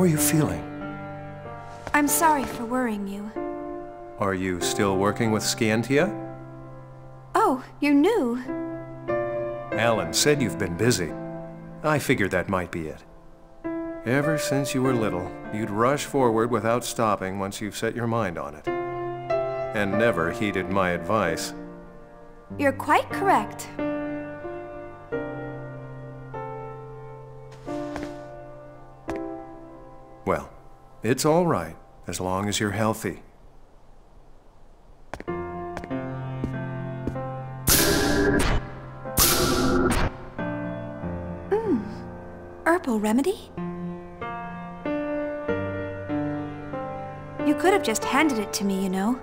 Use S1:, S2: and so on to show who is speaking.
S1: are you feeling?
S2: I'm sorry for worrying you.
S1: Are you still working with Scientia?
S2: Oh, you're knew.
S1: Allen said you've been busy. I figured that might be it. Ever since you were little, you'd rush forward without stopping once you've set your mind on it. And never heeded my advice.
S2: You're quite correct.
S1: Well, it's all right, as long as you're healthy.
S2: Mmm, Herbal remedy? You could have just handed it to me, you know.